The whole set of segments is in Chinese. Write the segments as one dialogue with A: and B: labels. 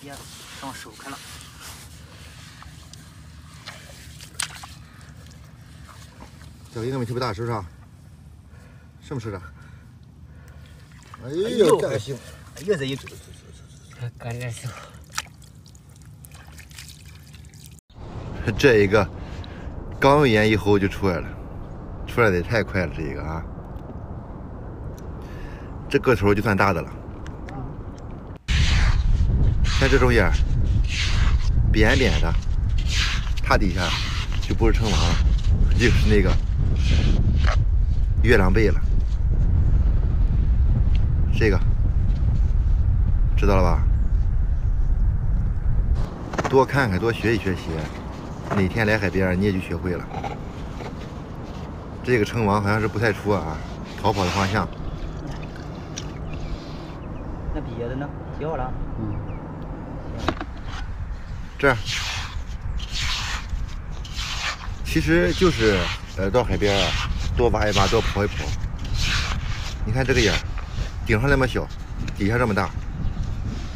A: 直接上手开了。
B: 脚应该问题不大，是不是啊？是不是的？哎
A: 哎
B: 呦，
A: 呦
B: 这还行。
A: 哎呦，这一走，
C: 干这行，
B: 这一个刚用盐一喉就出来了，出来的也太快了，这一个啊，这个头就算大的了。像这种眼儿，扁扁的，它底下就不是称王了，就是那个月亮贝了。这个知道了吧？多看看，多学习学习。哪天来海边，你也就学会了。这个称王好像是不太出啊，逃跑的方向。
A: 那别的呢？写好了。
C: 嗯，
B: 这儿，其实就是呃，到海边啊，多挖一挖，多刨一刨。你看这个眼，顶上那么小，底下这么大，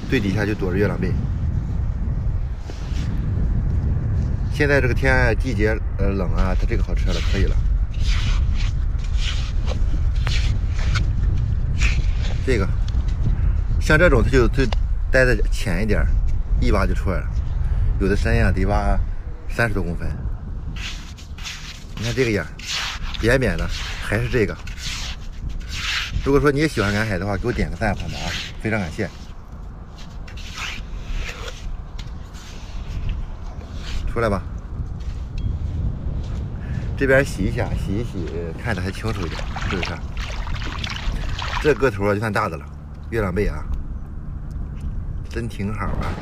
B: 最底下就躲着月亮贝。现在这个天季节呃冷啊，它这个好吃了，可以了。这个像这种，它就就待的浅一点，一挖就出来了。有的深呀，得挖三十多公分。你看这个眼，扁扁的，还是这个。如果说你也喜欢赶海的话，给我点个赞好吗？啊，非常感谢。出来吧，这边洗一下，洗一洗，看着还清楚一点，是不是？这个头啊，就算大的了，月亮贝啊，真挺好啊，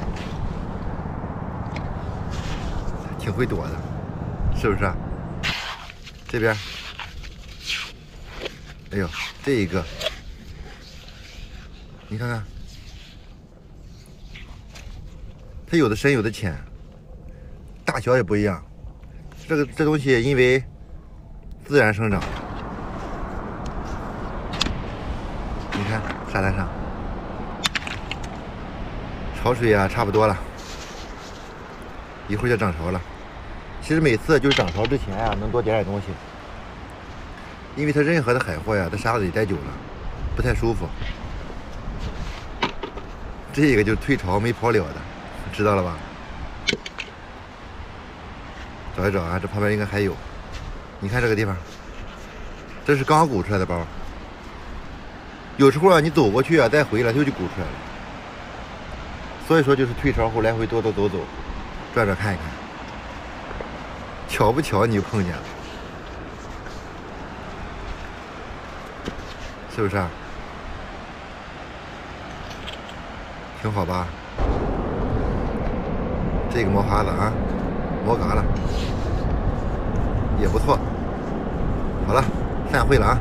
B: 挺会躲的，是不是？这边，哎呦，这一个，你看看，它有的深，有的浅。大小也不一样，这个这东西因为自然生长，你看沙滩上。潮水啊，差不多了，一会儿就涨潮了。其实每次就是涨潮之前啊，能多捡点东西，因为它任何的海货呀，它沙子里待久了不太舒服。这个就是退潮没跑了的，知道了吧？找一找啊，这旁边应该还有。你看这个地方，这是刚鼓出来的包。有时候啊，你走过去啊，再回来它就鼓出来了。所以说就是退潮后来回多多走走，转转看一看。巧不巧你就碰见了，是不是啊？挺好吧？这个毛孩子啊。毛嘎了，也不错。好了，散会了啊。